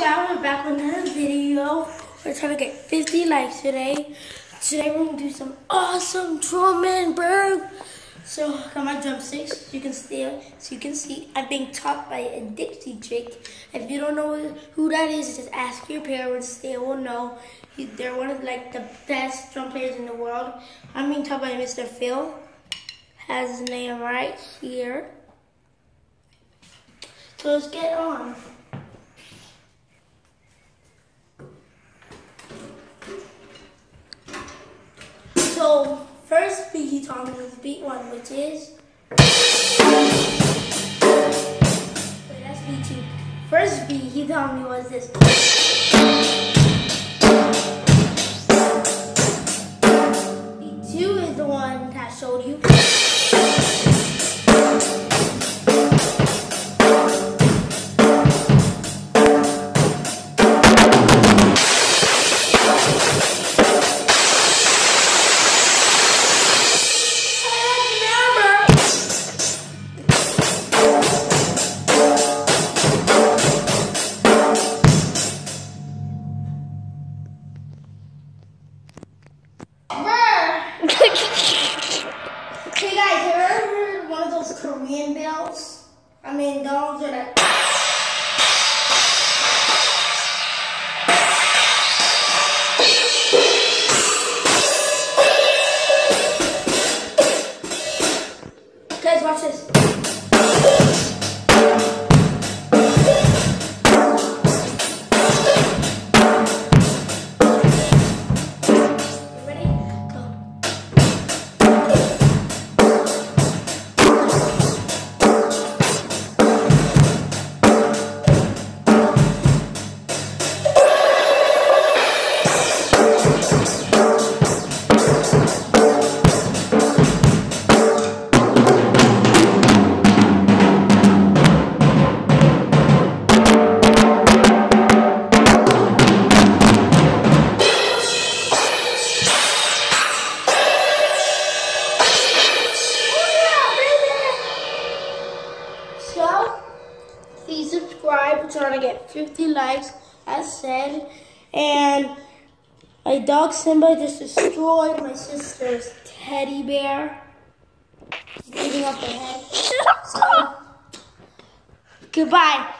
guys, we're back with another video. We're trying to get 50 likes today. Today we're gonna do some awesome drumming, bro. So got my drumsticks. You can see, so you can see. I'm being taught by a Dixie chick. If you don't know who that is, just ask your parents. They will know. They're one of like the best drum players in the world. I'm being taught by Mr. Phil. Has his name right here. So let's get on. So he taught me was beat one, which is wait, that's beat two. First beat he taught me was this. Hey guys, have you ever heard one of those Korean bells? I mean, those are like. Trying to get 50 likes, as said. And my dog Simba just destroyed my sister's teddy bear. Giving up her head. Goodbye.